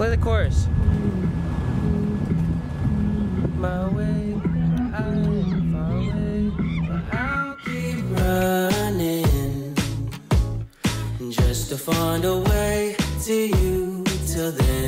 Play the chorus. My way, far away, but I'll keep running just to find a way to you till then.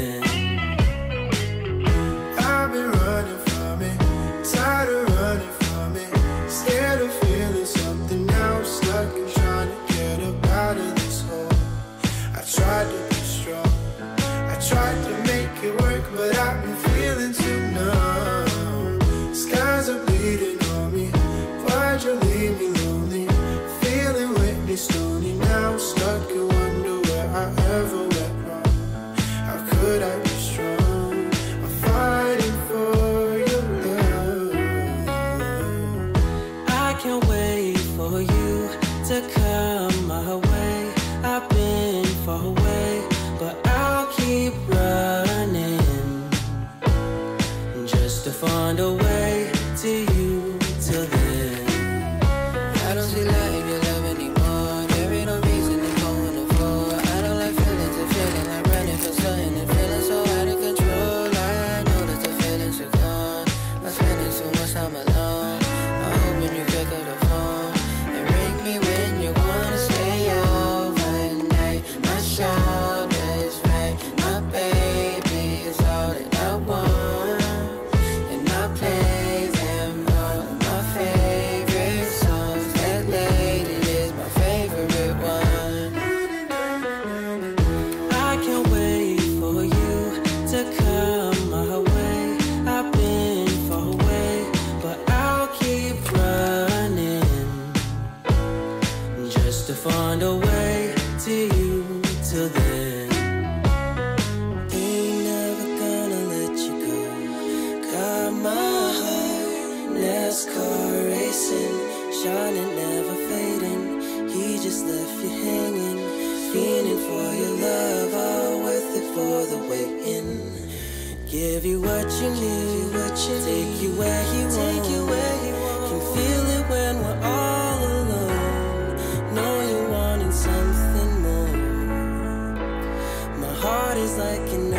Find a way NASCAR racing, shining, never fading. He just left you hanging, fiending for your love, all worth it for the waiting. Give you what you need, what you take you where you take you where you want. Can feel it when we're all alone. Know you're wanting something more. My heart is like an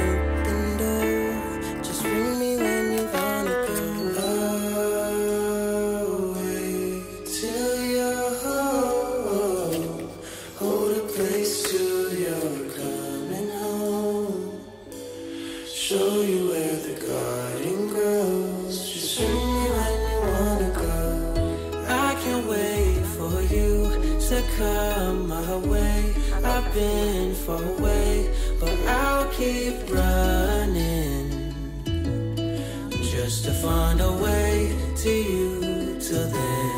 I've been far away, but I'll keep running just to find a way to you till then.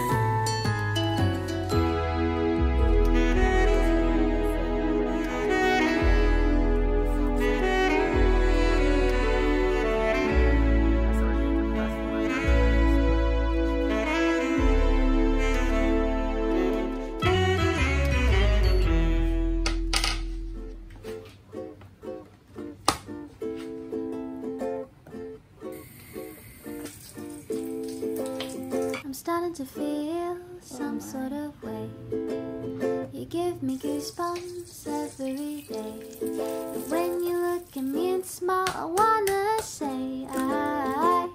Starting to feel some sort of way. You give me goosebumps every day. And when you look at me and smile, I wanna say I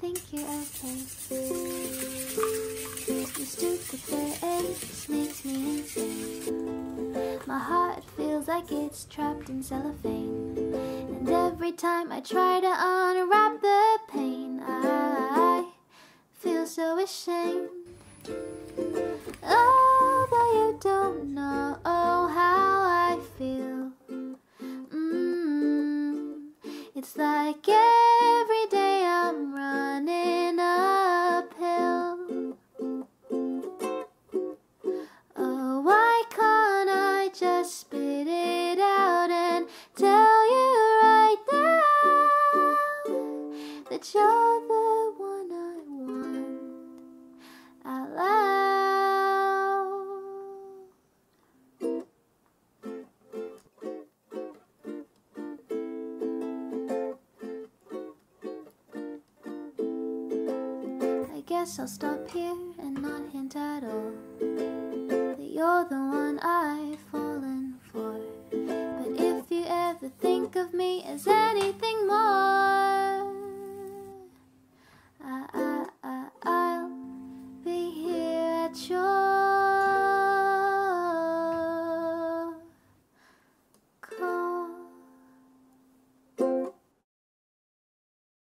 think you're okay. Your stupid face makes me insane. My heart feels like it's trapped in cellophane. And every time I try to unwrap the pain, so ashamed. Oh, but you don't know how I feel. Mm, it's like guess I'll stop here and not hint at all that you're the one I've fallen for. But if you ever ever think of me as anything more, I, I, I, I'll be here at your call.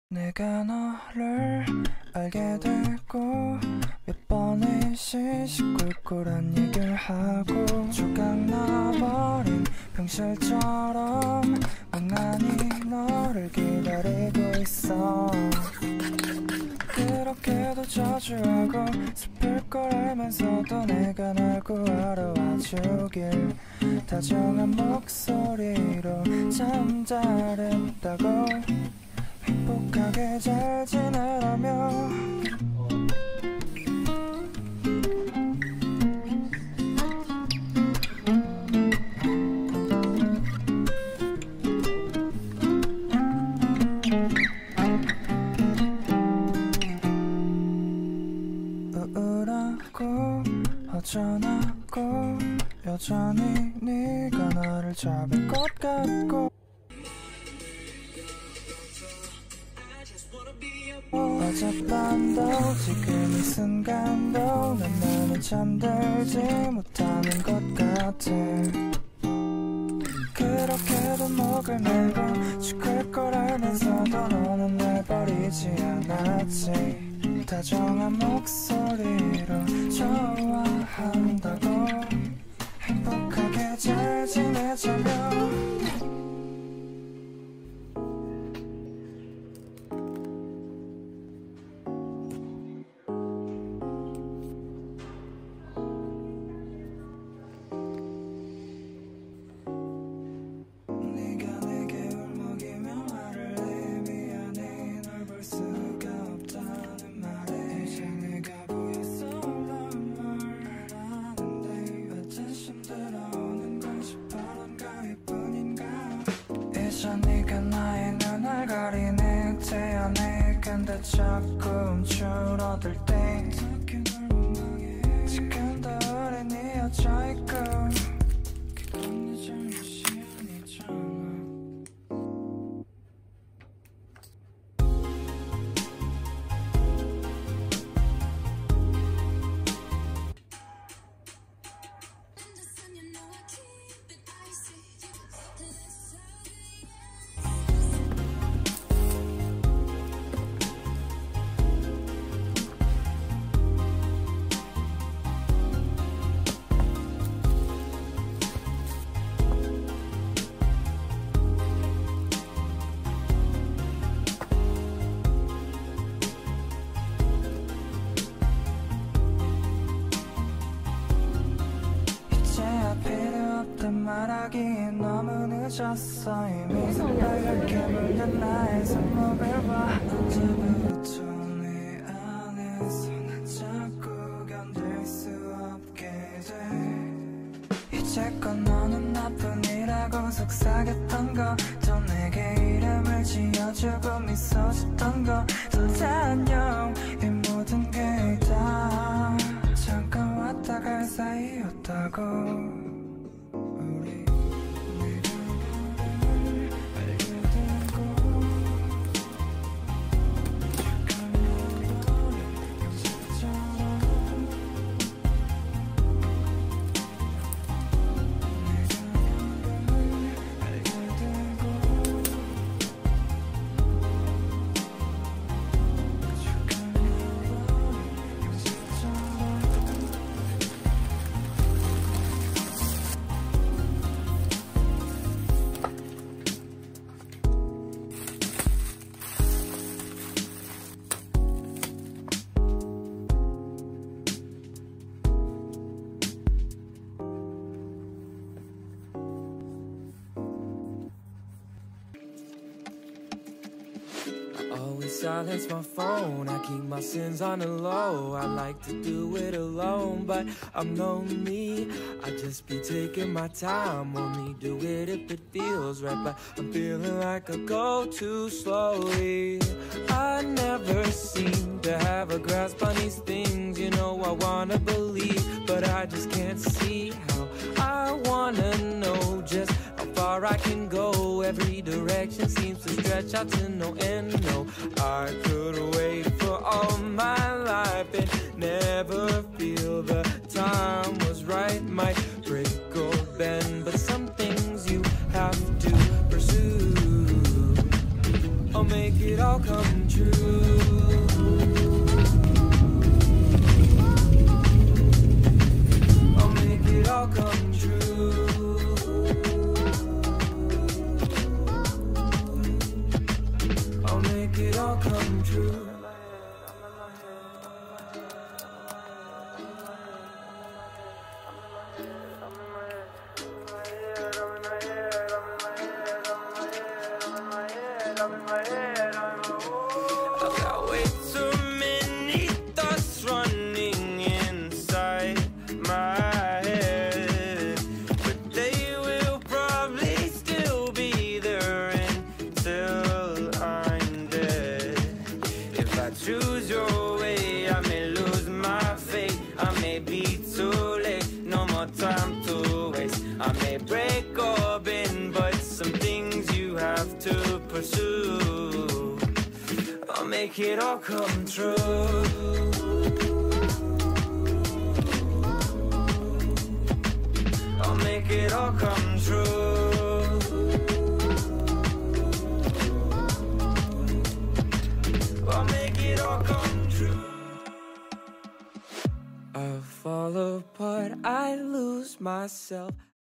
내가 너를 알게 되고 몇 번의 시시콜콜한 얘기를 하고 조각 나버린 병실처럼 멍하니 너를 기다리고 있어. 그렇게도 저주하고 슬플 걸 알면서도 내가 널 구하러 와주길 다정한 목소리로 잠잘했다고 행복하게 잘 지내 허전하고 여전히 네가 나를 잡을 것 같고. 어젯밤도 지금 이 순간도 난 나는 잠들지 못하는 것 같아. 그렇게도 목을 메고 죽을 걸 알면서도 너는 날 버리지 않았지 다정한 목소리로 좋아한다고 행복하게 잘 지내자며 근데 조금 줄어들 때. 지금도 우리 이어져 있고 이제껏 너는 나뿐이라고 속삭였던 거또 내게 이름을 지어주고 미소 짓던 거또 다 안녕 이 모든 게 다 잠깐 왔다 갈 사이였다고 silence my phone. I keep my sins on the low. I like to do it alone, but I'm lonely. I just be taking my time. Only do it if it feels right, but I'm feeling like I go too slowly. I never seem to have a grasp on these things. You know, I wanna believe, but I just can't see how. Far I can go Every direction seems to stretch out to no end. No, I could wait for all my life and never feel the time was right. Might break or bend, but some things you have to pursue. I'll make it all come true. Make it all come true. I'll make it all come true. I'll make it all come true. I fall apart, I lose myself.